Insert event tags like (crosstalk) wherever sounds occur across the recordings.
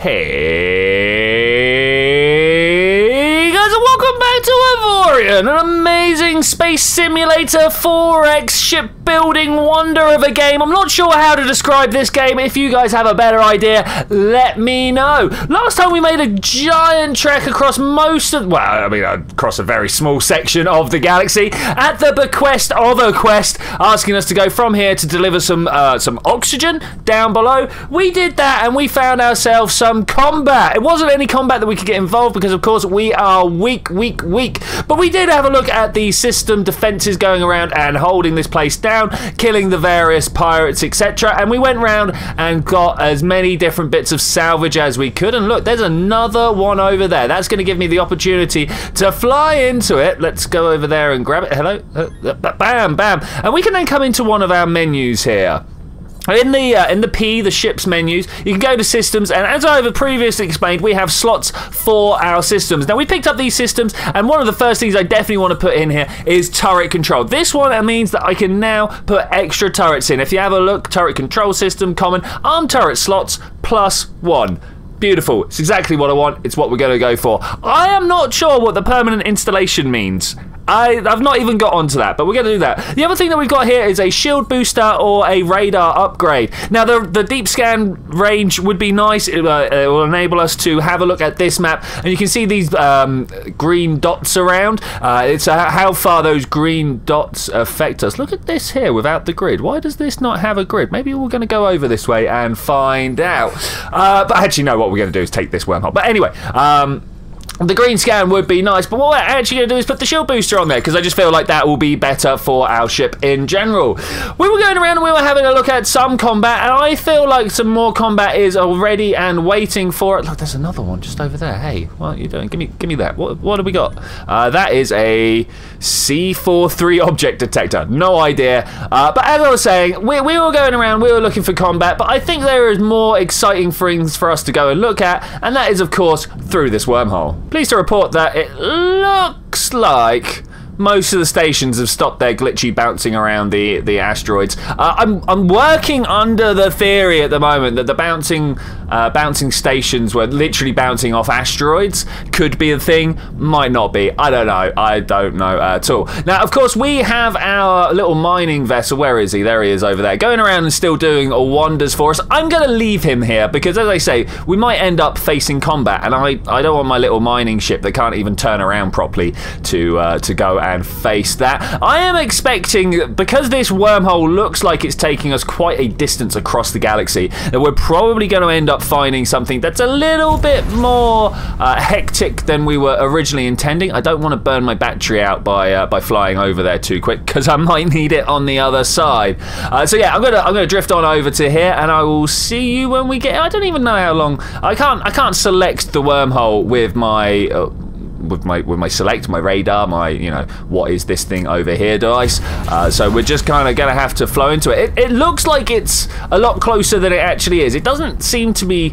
Hey guys, and welcome back to An amazing space simulator 4X shipbuilding wonder of a game. I'm not sure how to describe this game. If you guys have a better idea, let me know. Last time we made a giant trek across most of, well, I mean, across a very small section of the galaxy at the bequest of a quest, asking us to go from here to deliver some uh, some oxygen down below. We did that, and we found ourselves some combat. It wasn't any combat that we could get involved because, of course, we are weak, weak, weak. But we did have a look at the system defenses going around and holding this place down, killing the various pirates, etc. And we went round and got as many different bits of salvage as we could. And look, there's another one over there. That's going to give me the opportunity to fly into it. Let's go over there and grab it. Hello? Uh, bam, bam. And we can then come into one of our menus here. In the uh, in the P, the ship's menus, you can go to systems, and as I've previously explained, we have slots for our systems. Now we picked up these systems, and one of the first things I definitely want to put in here is turret control. This one means that I can now put extra turrets in. If you have a look, turret control system, common, arm turret slots plus one. Beautiful. It's exactly what I want. It's what we're going to go for. I am not sure what the permanent installation means. I, I've not even got onto that, but we're going to do that. The other thing that we've got here is a shield booster or a radar upgrade. Now, the, the deep scan range would be nice. It, uh, it will enable us to have a look at this map, and you can see these um, green dots around. Uh, it's uh, how far those green dots affect us. Look at this here without the grid. Why does this not have a grid? Maybe we're going to go over this way and find out. Uh, but actually, no, what we're going to do is take this wormhole. But anyway, um, the green scan would be nice, but what we're actually going to do is put the shield booster on there because I just feel like that will be better for our ship in general. We were going around and we were having a look at some combat, and I feel like some more combat is already and waiting for it. Look, there's another one just over there. Hey, what are you doing? Give me, give me that. What, what have we got? Uh, that is a C43 object detector. No idea. Uh, but as I was saying, we, we were going around, we were looking for combat, but I think there is more exciting things for us to go and look at, and that is, of course, through this wormhole. Pleased to report that it looks like most of the stations have stopped their glitchy bouncing around the the asteroids. Uh, I'm I'm working under the theory at the moment that the bouncing uh, bouncing stations were literally bouncing off asteroids. Could be a thing, might not be. I don't know. I don't know at all. Now, of course, we have our little mining vessel. Where is he? There he is over there, going around and still doing wonders for us. I'm going to leave him here because, as I say, we might end up facing combat, and I I don't want my little mining ship that can't even turn around properly to uh, to go and face that. I am expecting, because this wormhole looks like it's taking us quite a distance across the galaxy, that we're probably going to end up finding something that's a little bit more uh, hectic than we were originally intending. I don't want to burn my battery out by uh, by flying over there too quick because I (laughs) might need it on the other side. Uh, so yeah, I'm gonna I'm gonna drift on over to here, and I will see you when we get. I don't even know how long. I can't I can't select the wormhole with my uh, with my with my select, my radar, my you know what is this thing over here dice. Uh, so we're just kind of gonna have to flow into it. it. It looks like it's a lot closer than it actually is. It doesn't seem to be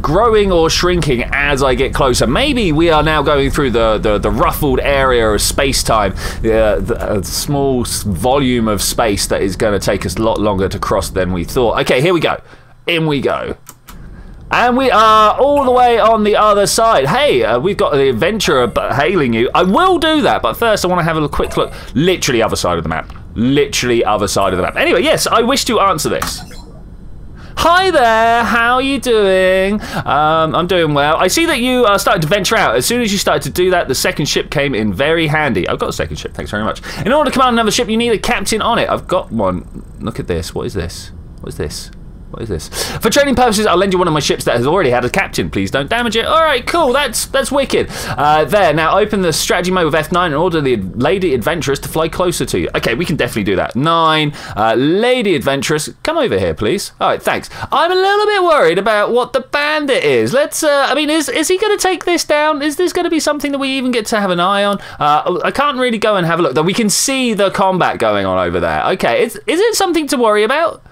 growing or shrinking as I get closer. Maybe we are now going through the, the, the ruffled area of space-time, the, the small volume of space that is going to take us a lot longer to cross than we thought. Okay, here we go. In we go. And we are all the way on the other side. Hey, uh, we've got the adventurer hailing you. I will do that, but first I want to have a quick look. Literally other side of the map. Literally other side of the map. Anyway, yes, I wish to answer this. Hi there, how are you doing? Um, I'm doing well. I see that you uh, started to venture out. As soon as you started to do that, the second ship came in very handy. I've got a second ship, thanks very much. In order to command another ship, you need a captain on it. I've got one. Look at this. What is this? What is this? What is this? For training purposes, I'll lend you one of my ships that has already had a captain. Please don't damage it. All right, cool. That's that's wicked. Uh, there. Now open the strategy mode with F9 and order the Lady Adventurous to fly closer to you. Okay, we can definitely do that. Nine. Uh, Lady Adventurous, come over here, please. All right, thanks. I'm a little bit worried about what the bandit is. Let's. Uh, I mean, is is he going to take this down? Is this going to be something that we even get to have an eye on? Uh, I can't really go and have a look. Though we can see the combat going on over there. Okay, is is it something to worry about?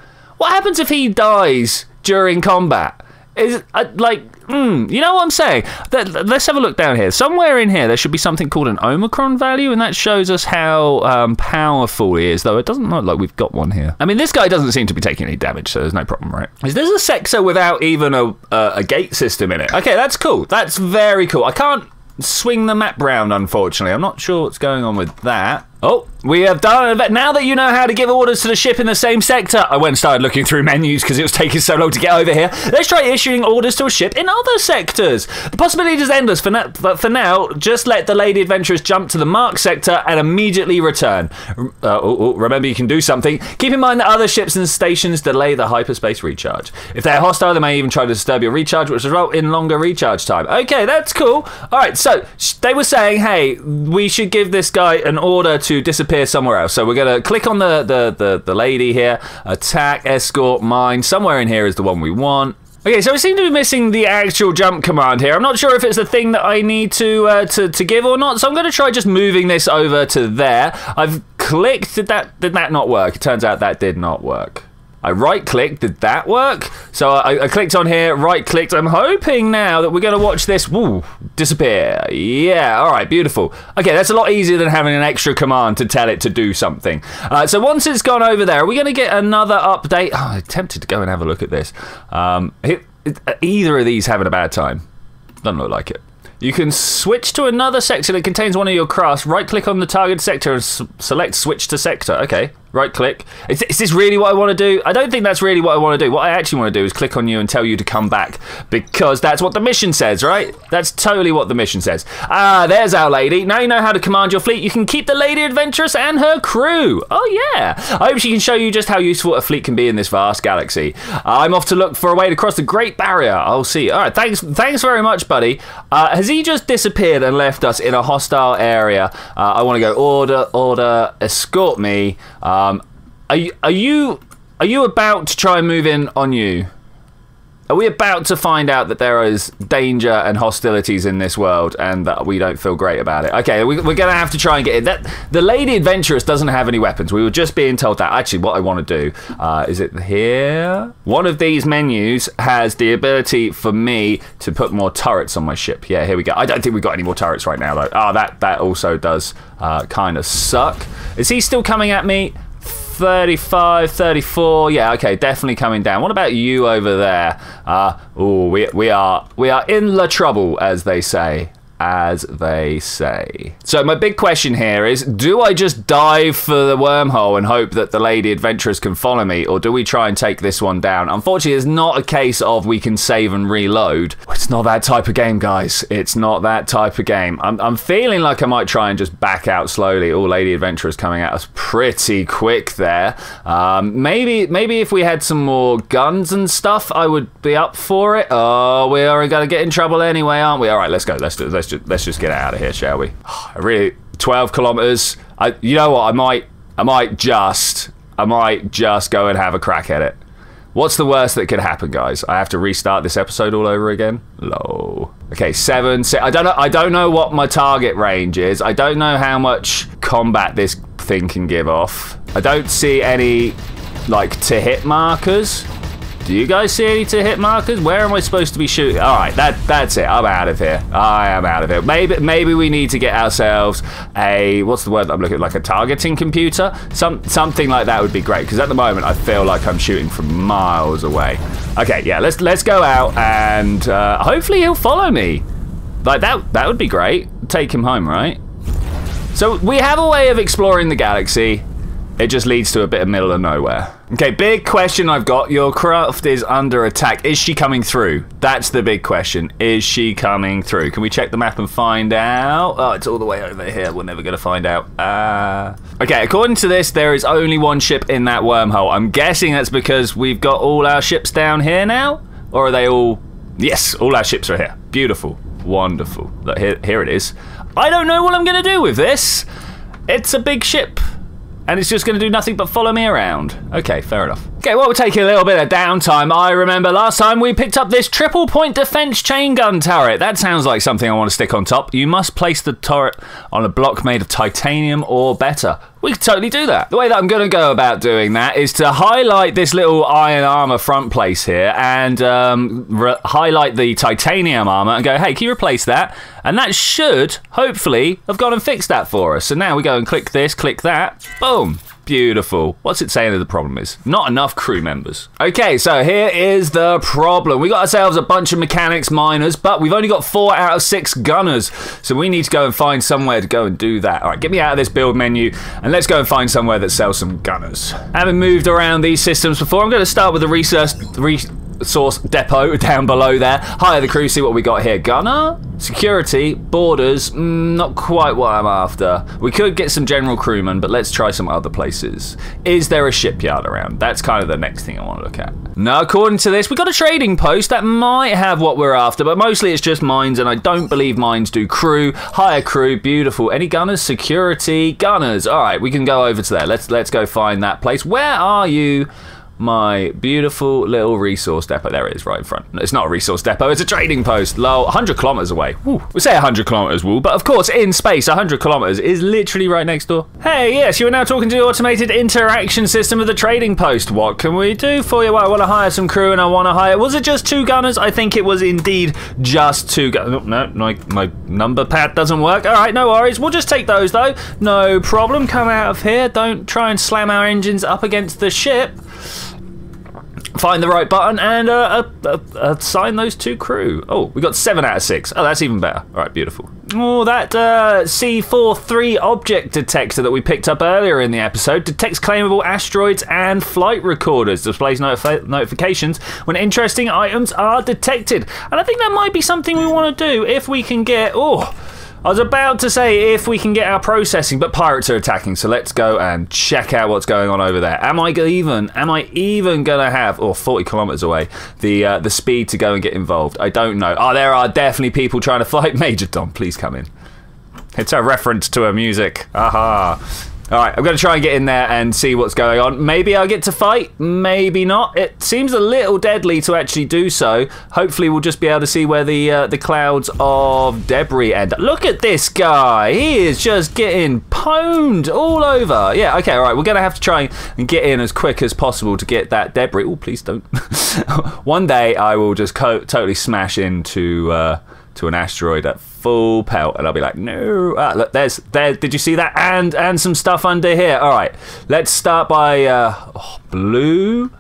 What happens if he dies during combat? Is uh, like, mm, you know what I'm saying? Let's have a look down here. Somewhere in here, there should be something called an Omicron value, and that shows us how um, powerful he is. Though it doesn't look like we've got one here. I mean, this guy doesn't seem to be taking any damage, so there's no problem, right? Is this a sector without even a a gate system in it? Okay, that's cool. That's very cool. I can't swing the map round, unfortunately. I'm not sure what's going on with that. Oh, we have done it. Now that you know how to give orders to the ship in the same sector, I went and started looking through menus because it was taking so long to get over here. Let's try issuing orders to a ship in other sectors. The possibility is endless, for now, but for now, just let the Lady Adventurous jump to the Mark sector and immediately return. Uh, oh, oh, remember, you can do something. Keep in mind that other ships and stations delay the hyperspace recharge. If they're hostile, they may even try to disturb your recharge, which result in longer recharge time. Okay, that's cool. All right, so they were saying, hey, we should give this guy an order to disappear somewhere else. So we're going to click on the, the, the, the lady here, attack, escort, mine. Somewhere in here is the one we want. Okay, so we seem to be missing the actual jump command here. I'm not sure if it's the thing that I need to uh, to, to give or not. So I'm going to try just moving this over to there. I've clicked. Did that did that not work? It turns out that did not work. I right clicked. Did that work? So I, I clicked on here, right clicked. I'm hoping now that we're going to watch this woo, disappear. Yeah, all right, beautiful. Okay, that's a lot easier than having an extra command to tell it to do something. Uh, so once it's gone over there, are we going to get another update? Oh, I'm tempted to go and have a look at this. Um, it, either of these having a bad time? Doesn't look like it. You can switch to another sector that contains one of your crafts. Right click on the target sector and select switch to sector. Okay right click. Is, is, this really what I want to do? I don't think that's really what I want to do. What I actually want to do is click on you and tell you to come back because that's what the mission says, right? That's totally what the mission says. Ah, there's our lady. Now you know how to command your fleet. You can keep the lady adventurous and her crew. Oh yeah. I hope she can show you just how useful a fleet can be in this vast galaxy. I'm off to look for a way to cross the Great Barrier. I'll see. All right, thanks, thanks very much, buddy. Uh, has he just disappeared and left us in a hostile area? Uh, I want to go order, order, escort me. Uh, um, are you are you are you about to try and move in on you? Are we about to find out that there is danger and hostilities in this world and that we don't feel great about it? Okay, we, are going to have to try and get it. That The Lady Adventurous doesn't have any weapons. We were just being told that. Actually, what I want to do, uh, is it here? One of these menus has the ability for me to put more turrets on my ship. Yeah, here we go. I don't think we've got any more turrets right now, though. Oh, that, that also does uh, kind of suck. Is he still coming at me? 35, 34. Yeah, okay, definitely coming down. What about you over there? Uh, oh, we, we are we are in la trouble, as they say as they say. So my big question here is, do I just dive for the wormhole and hope that the lady adventurous can follow me, or do we try and take this one down? Unfortunately, it's not a case of we can save and reload. It's not that type of game, guys. It's not that type of game. I'm, I'm feeling like I might try and just back out slowly. All lady adventurous coming at us pretty quick there. Um, maybe, maybe if we had some more guns and stuff, I would be up for it. Oh, we are going to get in trouble anyway, aren't we? All right, let's go. Let's do. Let's just let's just get out of here, shall we? (sighs) I really 12 kilometers. I you know what? I might I might just I might just go and have a crack at it. What's the worst that could happen, guys? I have to restart this episode all over again. Low. Okay, seven. Six, I don't know. I don't know what my target range is. I don't know how much combat this thing can give off. I don't see any like to hit markers. Do you guys see any to hit markers? Where am I supposed to be shooting? All right, that that's it. I'm out of here. I am out of here. Maybe maybe we need to get ourselves a what's the word I'm looking at? Like a targeting computer. Some something like that would be great because at the moment I feel like I'm shooting from miles away. Okay, yeah. Let's let's go out and uh, hopefully he'll follow me. Like that that would be great. Take him home, right? So we have a way of exploring the galaxy. It just leads to a bit of middle of nowhere. Okay, big question I've got. Your craft is under attack. Is she coming through? That's the big question. Is she coming through? Can we check the map and find out? Oh, it's all the way over here. We're never going to find out. Uh... Okay, according to this, there is only one ship in that wormhole. I'm guessing that's because we've got all our ships down here now? Or are they all... Yes, all our ships are here. Beautiful. Wonderful. Look, here, here it is. I don't know what I'm going to do with this. It's a big ship. And it's just going to do nothing but follow me around. Okay, fair enough. Okay, well, we're taking a little bit of downtime. I remember last time we picked up this triple point defense chain gun turret. That sounds like something I want to stick on top. You must place the turret on a block made of titanium or better. We could totally do that. The way that I'm going to go about doing that is to highlight this little iron armor front place here and um, highlight the titanium armor and go, hey, can you replace that? And that should, hopefully, have gone and fixed that for us. So now we go and click this, click that, boom. Beautiful. What's it saying that the problem is? Not enough crew members. Okay, so here is the problem. We got ourselves a bunch of mechanics miners, but we've only got four out of six gunners. So we need to go and find somewhere to go and do that. All right, get me out of this build menu and let's go and find somewhere that sells some gunners. Having moved around these systems before, I'm going to start with the research, re source depot (laughs) down below there. Hire the crew, see what we got here. Gunner, security, borders, mm, not quite what I'm after. We could get some general crewmen, but let's try some other places. Is there a shipyard around? That's kind of the next thing I want to look at. Now, according to this, we got a trading post that might have what we're after, but mostly it's just mines, and I don't believe mines do crew. Hire crew, beautiful. Any gunners? Security, gunners. All right, we can go over to there. Let's let's go find that place. Where are you? My beautiful little resource depot. There it is, right in front. It's not a resource depot, it's a trading post. Low, 100 kilometers away. We say 100 kilometers, woo, but of course, in space, 100 kilometers is literally right next door. Hey, yes, you are now talking to the automated interaction system of the trading post. What can we do for you? Well, I want to hire some crew and I want to hire. Was it just two gunners? I think it was indeed just two gunners. No, no, my, my number pad doesn't work. All right, no worries. We'll just take those though. No problem. Come out of here. Don't try and slam our engines up against the ship find the right button and uh, uh, uh, assign those two crew. Oh, we got seven out of six. Oh, that's even better. All right, beautiful. Oh, that uh, C43 object detector that we picked up earlier in the episode detects claimable asteroids and flight recorders. Displays notif notifications when interesting items are detected. And I think that might be something we want to do if we can get. Oh I was about to say if we can get our processing, but pirates are attacking, so let's go and check out what's going on over there. Am I even? Am I even gonna have, or 40 kilometers away, the uh, the speed to go and get involved? I don't know. Oh, there are definitely people trying to (laughs) fight Major Dom. Please come in. It's a reference to a music. Aha. All right, I'm going to try and get in there and see what's going on. Maybe I'll get to fight, maybe not. It seems a little deadly to actually do so. Hopefully we'll just be able to see where the uh, the clouds of debris end. Look at this guy. He is just getting pwned all over. Yeah, okay, all right. We're going to have to try and get in as quick as possible to get that debris. Oh, please don't. (laughs) One day I will just totally smash into... Uh, to an asteroid at full pelt, and I'll be like, no. Ah, look, there's there. Did you see that? And and some stuff under here. All right, let's start by uh, oh, blue.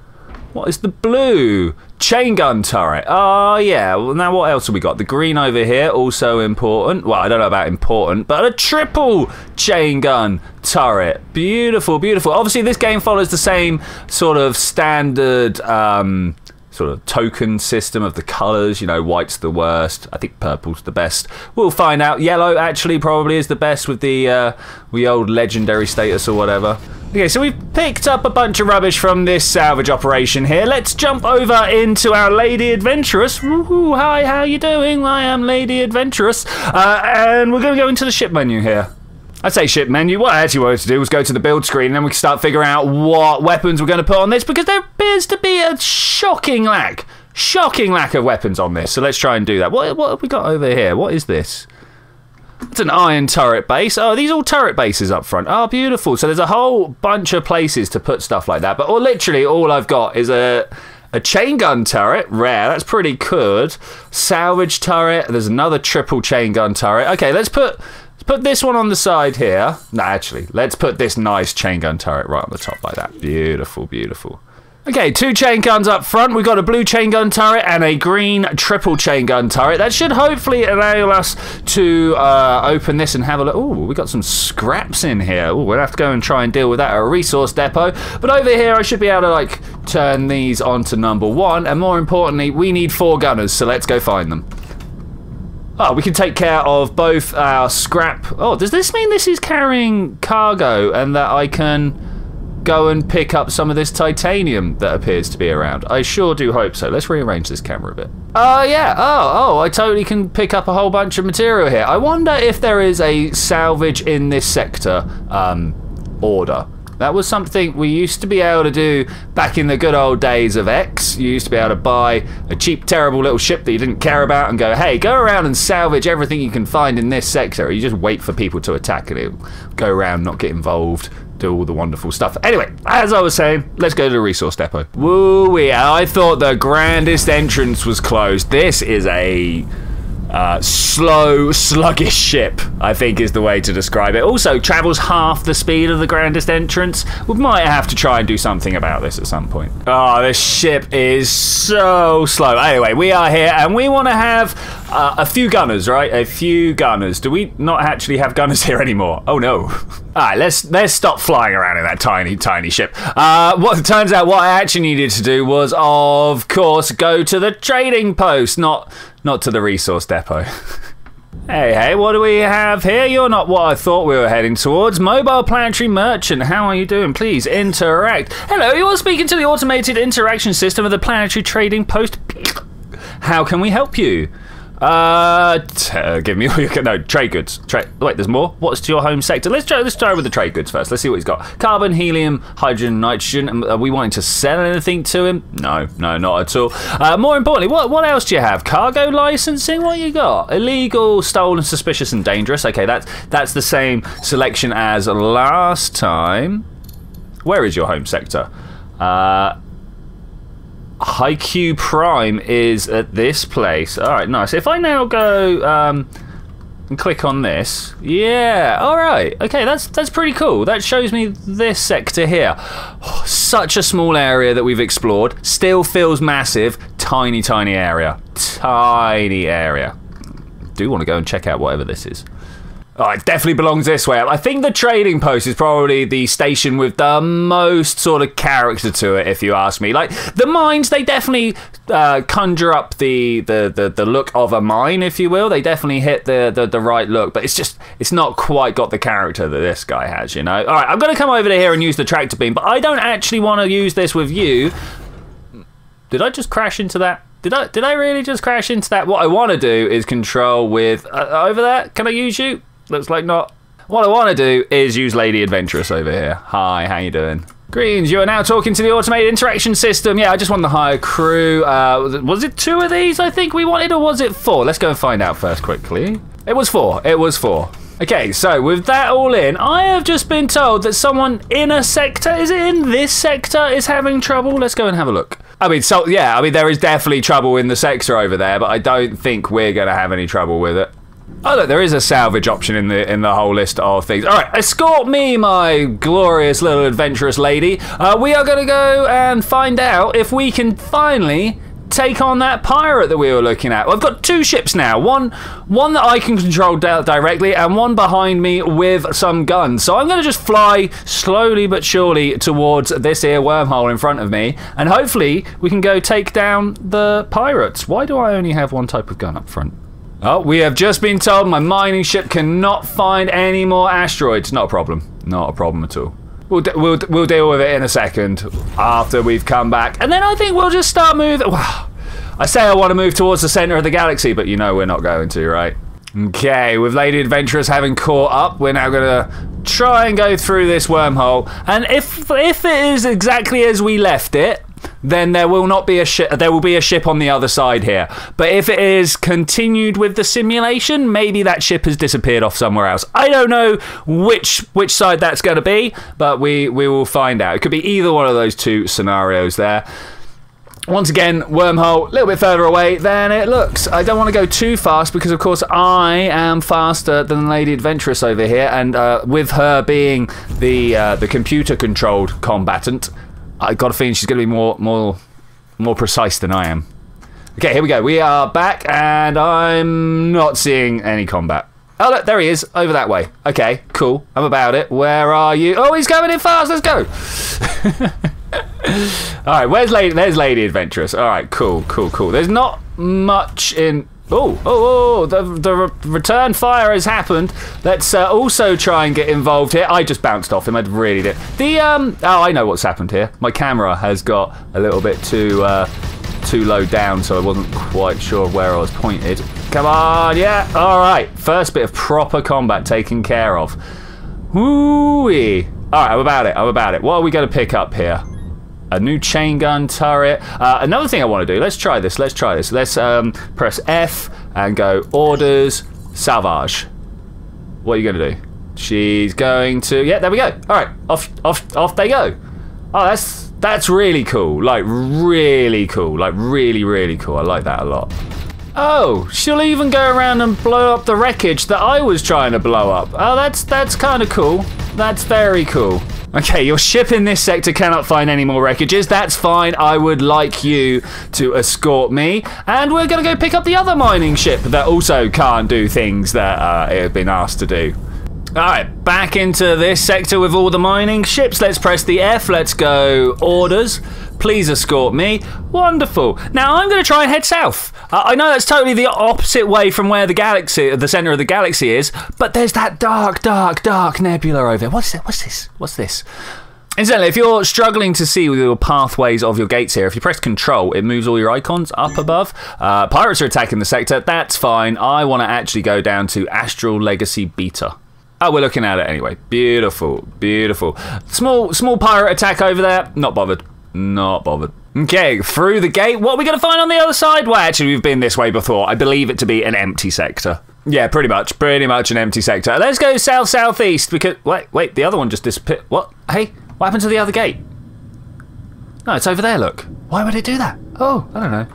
What is the blue? Chain gun turret. Oh, yeah. Well, now what else have we got? The green over here, also important. Well, I don't know about important, but a triple chain gun turret. Beautiful, beautiful. Obviously, this game follows the same sort of standard um, sort of token system of the colours. You know, white's the worst. I think purple's the best. We'll find out. Yellow actually probably is the best with the uh, the old legendary status or whatever. Okay, so we've picked up a bunch of rubbish from this salvage operation here. Let's jump over into our Lady Adventurous. Woohoo, hi, how you doing? I am Lady Adventurous. Uh, and we're going to go into the ship menu here. I'd say ship menu. What I actually wanted to do was go to the build screen and then we can start figuring out what weapons we're going to put on this because there appears to be a shocking lack, shocking lack of weapons on this. So let's try and do that. What, what have we got over here? What is this? It's an iron turret base. Oh, these all turret bases up front. Oh, beautiful. So there's a whole bunch of places to put stuff like that. But or literally all I've got is a a chain gun turret, rare. That's pretty good. Salvage turret. There's another triple chain gun turret. Okay, let's put Let's put this one on the side here. No, actually, let's put this nice chain gun turret right on the top like that. Beautiful, beautiful. Okay, two chain guns up front. We've got a blue chain gun turret and a green triple chain gun turret. That should hopefully enable us to uh, open this and have a look. Oh, we got some scraps in here. Ooh, we'll have to go and try and deal with that at a resource depot. But over here, I should be able to like turn these onto number one. And more importantly, we need four gunners, so let's go find them. Oh, we can take care of both our scrap. Oh, does this mean this is carrying cargo and that I can go and pick up some of this titanium that appears to be around? I sure do hope so. Let's rearrange this camera a bit. Oh, uh, yeah. Oh, oh, I totally can pick up a whole bunch of material here. I wonder if there is a salvage in this sector um, order. That was something we used to be able to do back in the good old days of X. You used to be able to buy a cheap, terrible little ship that you didn't care about and go, hey, go around and salvage everything you can find in this sector. You just wait for people to attack and it'll go around, not get involved, do all the wonderful stuff. Anyway, as I was saying, let's go to the resource depot. Woo-wee, I thought the grandest entrance was closed. This is a uh, slow, sluggish ship, I think is the way to describe it. Also, travels half the speed of the grandest entrance. We might have to try and do something about this at some point. Oh, this ship is so slow. Anyway, we are here and we want to have uh, a few gunners, right? A few gunners. Do we not actually have gunners (laughs) here anymore? Oh no. (laughs) All right, let's let's stop flying around in that tiny, tiny ship. Uh, what turns out, what I actually needed to do was, of course, go to the trading post, not not to the resource depot. (laughs) hey, hey, what do we have here? You're not what I thought we were heading towards. Mobile planetary merchant. How are you doing? Please interact. Hello, you are speaking to the automated interaction system of the planetary trading post. How can we help you? Uh, uh, give me all your no trade goods. Trade. Wait, there's more. What's to your home sector? Let's try. Let's try with the trade goods first. Let's see what he's got. Carbon, helium, hydrogen, nitrogen. Um, Are we wanting to sell anything to him? No, no, not at all. Uh, more importantly, what what else do you have? Cargo licensing. What you got? Illegal, stolen, suspicious, and dangerous. Okay, that's that's the same selection as last time. Where is your home sector? Uh, Haiku Prime is at this place. All right, nice. If I now go um, and click on this, yeah, all right, okay, that's that's pretty cool. That shows me this sector here. Oh, such a small area that we've explored. Still feels massive. Tiny, tiny area. Tiny area. Do want to go and check out whatever this is. Oh, it definitely belongs this way. I think the trading post is probably the station with the most sort of character to it, if you ask me. Like the mines, they definitely uh, conjure up the, the, the, the look of a mine, if you will. They definitely hit the, the, the right look, but it's just it's not quite got the character that this guy has. You know. All right, I'm to come over to here and use the tractor beam, but I don't actually want to use this with you. Did I just crash into that? Did I did I really just crash into that? What I want to do is control with uh, over there. Can I use you? Looks like not. What I want to do is use Lady Adventurous over here. Hi, how you doing? Greens, you are now talking to the automated interaction system. Yeah, I just want the hire crew. Uh, was it two of these I think we wanted, or was it four? Let's go and find out first quickly. It was four. It was four. Okay, so with that all in, I have just been told that someone in a sector, is it in this sector, is having trouble. Let's go and have a look. I mean, so yeah, I mean, there is definitely trouble in the sector over there, but I don't think we're going to have any trouble with it. Oh look, there is a salvage option in the in the whole list of things. All right, escort me, my glorious little adventurous lady. Uh, we are going to go and find out if we can finally take on that pirate that we were looking at. I've got two ships now. One one that I can control directly and one behind me with some guns. So I'm going to just fly slowly but surely towards this here wormhole in front of me and hopefully we can go take down the pirates. Why do I only have one type of gun up front? Oh, we have just been told my mining ship cannot find any more asteroids. Not a problem. Not a problem at all. We'll, we'll, we'll deal with it in a second after we've come back. And then I think we'll just start moving. I say I want to move towards the center of the galaxy, but you know we're not going to, right? Okay, with Lady Adventurous having caught up, we're now going to try and go through this wormhole. And if if it is exactly as we left it, then there will not be a ship. There will be a ship on the other side here. But if it is continued with the simulation, maybe that ship has disappeared off somewhere else. I don't know which which side that's going to be, but we we will find out. It could be either one of those two scenarios there. Once again, wormhole, a little bit further away than it looks. I don't want to go too fast because, of course, I am faster than Lady Adventurous over here, and uh, with her being the uh, the computer-controlled combatant, I got a feeling she's going to be more more more precise than I am. Okay, here we go. We are back, and I'm not seeing any combat. Oh, look, there he is, over that way. Okay, cool. I'm about it. Where are you? Oh, he's coming in fast. Let's go. (laughs) All right, where's Lady? There's Lady Adventurous. All right, cool, cool, cool. There's not much in. Oh, oh, oh! The the return fire has happened. Let's uh, also try and get involved here. I just bounced off him. I really did. The um. Oh, I know what's happened here. My camera has got a little bit too uh, too low down, so I wasn't quite sure where I was pointed. Come on, yeah. All right. First bit of proper combat taken care of. Woo-wee. All right, I'm about it. I'm about it. What are we going to pick up here? A new chain gun turret. Uh, another thing I want to do, let's try this, let's try this. Let's um, press F and go orders, salvage. What are you going to do? She's going to. Yeah, there we go. All right, off, off, off they go. Oh, that's that's really cool. Like really cool. Like really, really cool. I like that a lot. Oh, she'll even go around and blow up the wreckage that I was trying to blow up. Oh, that's that's kind of cool. That's very cool. Okay, your ship in this sector cannot find any more wreckages. That's fine. I would like you to escort me. And we're going to go pick up the other mining ship that also can't do things that uh, it had been asked to do. Alright, back into this sector with all the mining ships. Let's press the F. Let's go orders. Please escort me. Wonderful. Now I'm going to try and head south. I know that's totally the opposite way from where the galaxy, the center of the galaxy is, but there's that dark, dark, dark nebula over there. What's it? What's this? What's this? Incidentally, if you're struggling to see your pathways of your gates here, if you press Control, it moves all your icons up above. Uh, pirates are attacking the sector. That's fine. I want to actually go down to Astral Legacy Beta. Oh, we're looking at it anyway. Beautiful, beautiful. Small, small pirate attack over there. Not bothered. Not bothered. Okay, through the gate. What are we going to find on the other side? Well, actually, we've been this way before. I believe it to be an empty sector. Yeah, pretty much. Pretty much an empty sector. Let's go south southeast because wait, wait. The other one just disappeared. What? Hey, what happened to the other gate? No, it's over there. Look. Why would it do that? Oh, I don't know.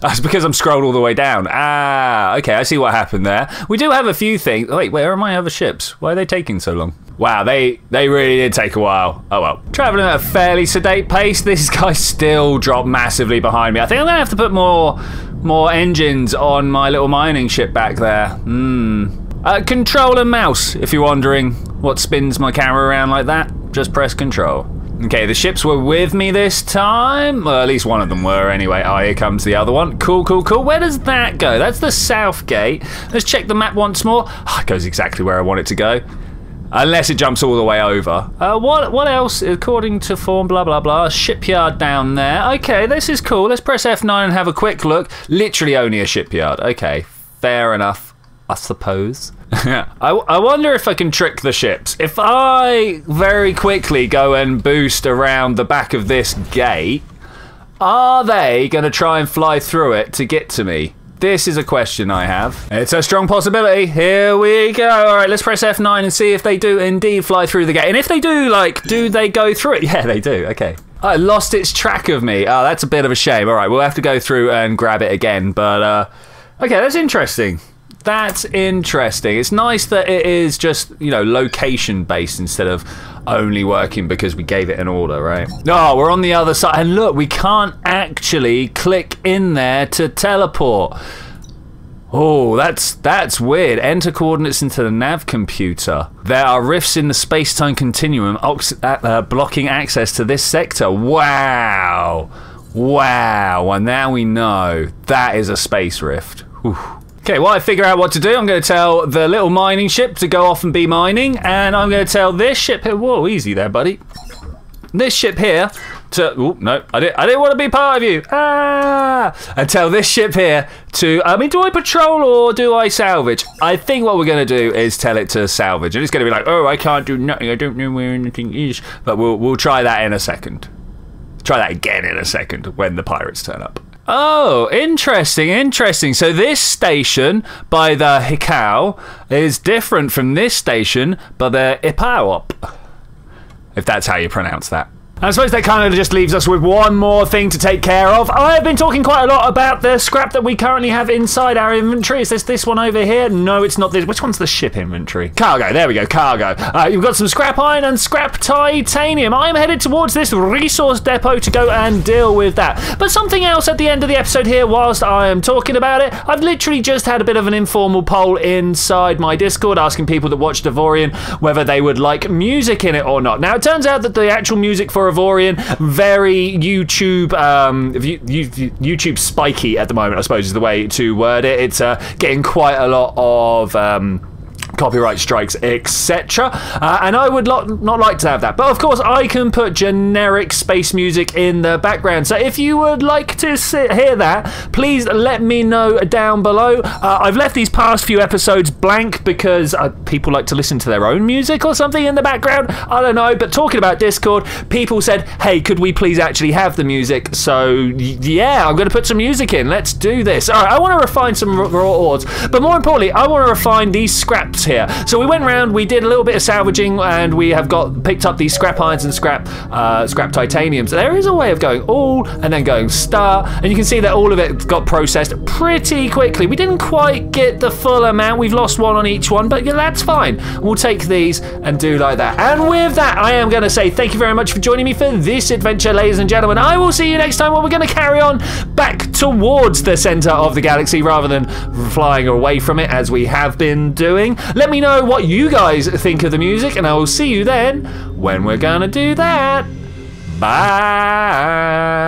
That's because I'm scrolled all the way down. Ah, okay, I see what happened there. We do have a few things. Wait, where are my other ships? Why are they taking so long? Wow, they they really did take a while. Oh well. Traveling at a fairly sedate pace, (laughs) this guy still dropped massively behind me. I think I'm gonna have to put more more engines on my little mining ship back there. Hmm. Uh, control and mouse, if you're wondering what spins my camera around like that. Just press control. Okay, the ships were with me this time. Well, at least one of them were anyway. Oh, here comes the other one. Cool, cool, cool. Where does that go? That's the south gate. Let's check the map once more. Oh, it goes exactly where I want it to go. Unless it jumps all the way over. Uh, what what else? According to form, blah, blah, blah. Shipyard down there. Okay, this is cool. Let's press F9 and have a quick look. Literally only a shipyard. Okay, fair enough, I suppose. (laughs) I, I wonder if I can trick the ships. If I very quickly go and boost around the back of this gate, are they going to try and fly through it to get to me? This is a question I have. It's a strong possibility. Here we go. All right, let's press F9 and see if they do indeed fly through the gate. And if they do, like, do they go through it? (laughs) Yeah, they do. Okay. I lost its track of me. Oh, that's a bit of a shame. All right, we'll have to go through and grab it again. But, uh, okay, that's interesting. That's interesting. It's nice that it is just, you know, location based instead of only working because we gave it an order, right? No, oh, we're on the other side. And look, we can't actually click in there to teleport. Oh, that's that's weird. Enter coordinates into the nav computer. There are rifts in the space-time continuum uh, uh, blocking access to this sector. Wow. Wow. And now we know that is a space rift. Whew. Okay, while I figure out what to do, I'm going to tell the little mining ship to go off and be mining, and I'm going to tell this ship here. Whoa, easy there, buddy. This ship here to. Oh, no, I didn't, I didn't want to be part of you. Ah! And tell this ship here to. I mean, do I patrol or do I salvage? I think what we're going to do is tell it to salvage. And it's going to be like, oh, I can't do nothing. I don't know where anything is. But we'll, we'll try that in a second. Try that again in a second when the pirates turn up. Oh, interesting, interesting. So this station by the Hikau is different from this station by the Ipawop. If that's how you pronounce that. I suppose that kind of just leaves us with one more thing to take care of. I have been talking quite a lot about the scrap that we currently have inside our inventory. Is this this one over here? No, it's not this. Which one's the ship inventory? Cargo. There we go. Cargo. Uh, you've got some scrap iron and scrap titanium. I'm headed towards this resource depot to go and deal with that. But something else at the end of the episode here, whilst I am talking about it, I've literally just had a bit of an informal poll inside my Discord asking people that watch Avorion whether they would like music in it or not. Now, it turns out that the actual music for Very YouTube, um, YouTube spiky at the moment, I suppose is the way to word it. It's uh, getting quite a lot of. Um, copyright strikes, etc. Uh, and I would not like to have that. But of course, I can put generic space music in the background. So if you would like to sit, hear that, please let me know down below. Uh, I've left these past few episodes blank because uh, people like to listen to their own music or something in the background. I don't know. But talking about Discord, people said, hey, could we please actually have the music? So yeah, I'm going to put some music in. Let's do this. All right, I want to refine some raw ores. But more importantly, I want to refine these scraps here. So we went around, we did a little bit of salvaging, and we have got picked up these scrap irons and scrap uh, scrap titaniums. There is a way of going all and then going star, and you can see that all of it got processed pretty quickly. We didn't quite get the full amount. We've lost one on each one, but yeah, that's fine. We'll take these and do like that. And with that, I am going to say thank you very much for joining me for this adventure, ladies and gentlemen. I will see you next time when we're going to carry on back towards the center of the galaxy rather than flying away from it as we have been doing. Let me know what you guys think of the music, and I will see you then when we're gonna do that. Bye.